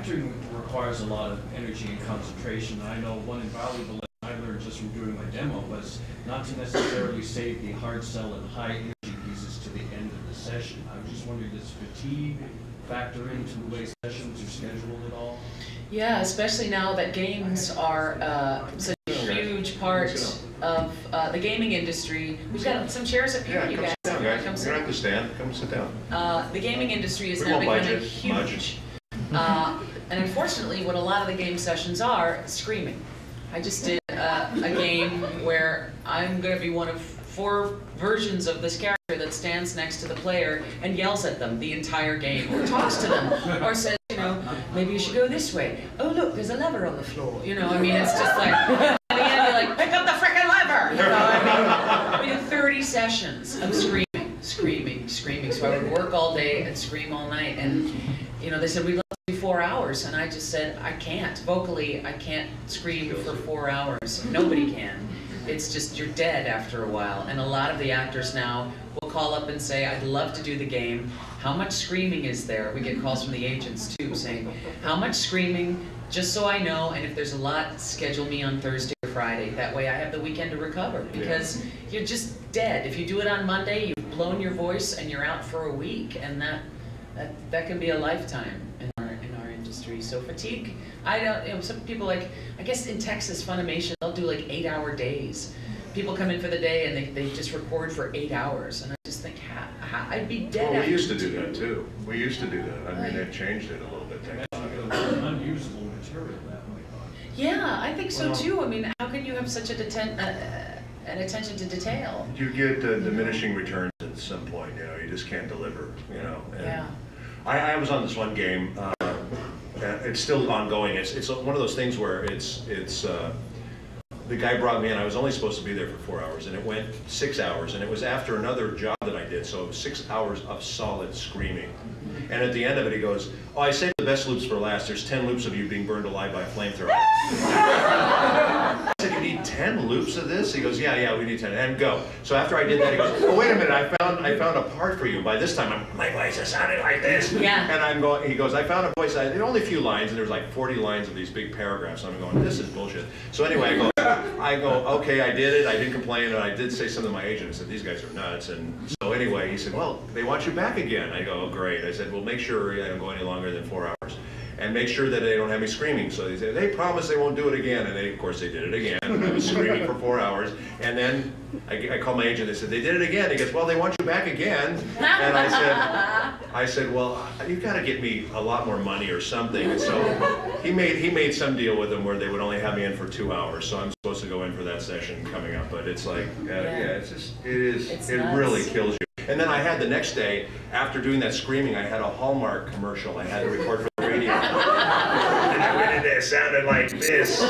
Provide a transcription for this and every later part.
acting requires a lot of energy and concentration. I know one invaluable lesson I learned just from doing my demo was not to necessarily save the hard sell and high energy pieces to the end of the session. I was just wondering, does fatigue factor into the way sessions are scheduled at all? Yeah, especially now that games are uh, such a huge part of uh, the gaming industry. We've got some chairs up here, Yeah, you come guys. sit down, guys. Come You sit. don't have to stand, come sit down. Uh, the gaming industry is We now won't becoming it, budge. huge. And unfortunately, what a lot of the game sessions are, screaming. I just did uh, a game where I'm going to be one of four versions of this character that stands next to the player and yells at them the entire game, or talks to them, or says, you know, maybe you should go this way. Oh, look, there's a lever on the floor. You know, I mean, it's just like, at the end, you're like, pick up the frickin' lever. You know, I mean, we did 30 sessions of screaming, screaming, screaming. So I would work all day and scream all night. And, you know, they said, we'd love to do four hours. And I just said, I can't. Vocally, I can't scream for four hours. Nobody can. It's just, you're dead after a while. And a lot of the actors now will call up and say, I'd love to do the game. How much screaming is there? We get calls from the agents too saying, how much screaming? Just so I know, and if there's a lot, schedule me on Thursday or Friday. That way I have the weekend to recover because you're just dead. If you do it on Monday, you've blown your voice and you're out for a week, and that that, that can be a lifetime in our in our industry. So fatigue, I don't. You know, some people like I guess in Texas Funimation they'll do like eight hour days. People come in for the day and they, they just record for eight hours, and I just think, ha, ha, I'd be dead. Well, we used to do that too. We used to do that. I mean, they changed it a little bit. That's unusable material that way. Yeah, I think so too. I mean, how can you have such a deten- uh, an attention to detail? You get uh, diminishing returns at some point, you know, you just can't deliver, you know. and Yeah. I, I was on this one game, uh, uh, it's still ongoing, it's, it's one of those things where it's, it's, uh, the guy brought me in, I was only supposed to be there for four hours, and it went six hours, and it was after another job that I did, so it was six hours of solid screaming. And at the end of it, he goes, oh, I saved the best loops for last, there's ten loops of you being burned alive by a flamethrower. I said, you need ten loops of this? He goes, yeah, yeah, we need ten, and go. So after I did that, he goes, oh, wait a minute, I found, I found a part for you. By this time, I'm, my voice is sounding like this. Yeah. And I'm going, he goes, I found a voice, I, there only a few lines, and there's like forty lines of these big paragraphs, I'm going, this is bullshit. So anyway, I go, I go, okay, I did it, I didn't complain, and I did say something to my agent, I said, these guys are nuts, and so anyway, he said, well, they want you back again. I go, oh, great. I said, well, make sure I don't go any longer than four hours. And make sure that they don't have me screaming. So they said, they promise they won't do it again. And they, of course, they did it again. I was screaming for four hours. And then I, I called my agent. They said, they did it again. He goes, well, they want you back again. And I said, I said, well, you've got to get me a lot more money or something. And so he made, he made some deal with them where they would only have me in for two hours. So I'm supposed to go in for that session coming up. But it's like, uh, yeah, it's just, it is, It's it nuts. really kills you. And then I had the next day, after doing that screaming, I had a Hallmark commercial I had to record for radio. and I went in there, it sounded like this.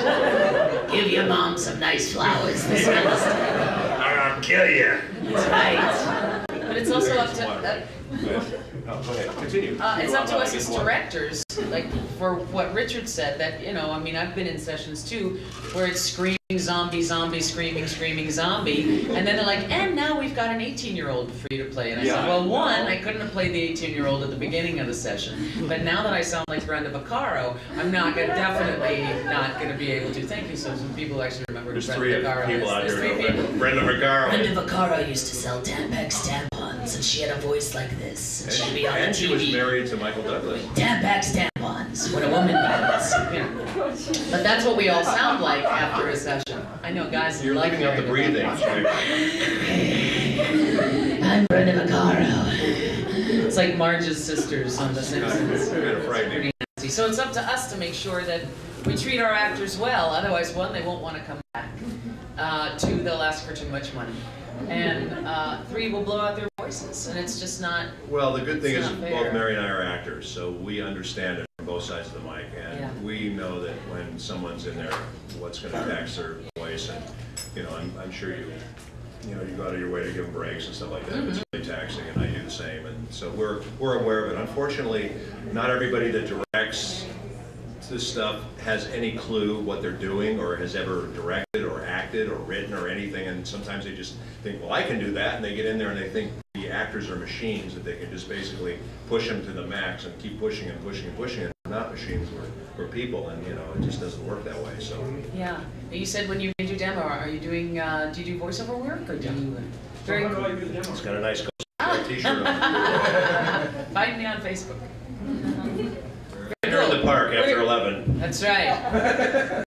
Give your mom some nice flowers this Wednesday. I'll kill you. That's right. But it's also up to, uh, go ahead, continue. uh, it's up to us as directors, like for what Richard said, that, you know, I mean, I've been in sessions too, where it's screaming zombie, zombie, screaming, screaming zombie, and then they're like, and now we've got an eighteen-year-old for you to play. And I said, well, one, know. I couldn't have played the eighteen-year-old at the beginning of the session, but now that I sound like Brenda Vaccaro, I'm not, gonna- definitely not gonna be able to. Thank you, so some people actually remember who There's Brenda three Vaccaro people is. out There's here. three who people. know Brenda Vaccaro. Brenda Vaccaro used to sell Tampax tampons, and she had a voice like this. And she'd be on And she was married to Michael Douglas. Tampax tampons, what a woman needs. Yeah. But that's what we all sound like after a session. I know guys You're like leaving out the breathing. I'm Brenda Vaccaro. It's like Marge's sisters on The Simpsons. Kind of It's frightening. pretty nasty. So it's up to us to make sure that we treat our actors well. Otherwise, one, they won't want to come back. Uh, two, they'll ask for too much money. And uh, three, will blow out their voices. And it's just not. Well, the good thing is both fair. Mary and I are actors, so we understand it from both sides of the mic. Yeah. And we know that when someone's in there, what's going to tax their voice. And, you know, I'm, I'm sure you, you know, you go out of your way to give them breaks and stuff like that. It's really taxing, and I do the same. And so we're, we're aware of it. Unfortunately, not everybody that directs this stuff has any clue what they're doing or has ever directed or acted or written or anything. And sometimes they just think, well, I can do that. And they get in there and they think the actors are machines, that they can just basically push them to the max and keep pushing and pushing and pushing. And they're not machines. We're for people, and, you know, it just doesn't work that way, so. Yeah. You said when you made your demo, are you doing, uh, do you do voiceover work or do you? Very How do I cool. do the demo? It's got a nice t-shirt on. Find me on Facebook. You're in the park after eleven. That's right.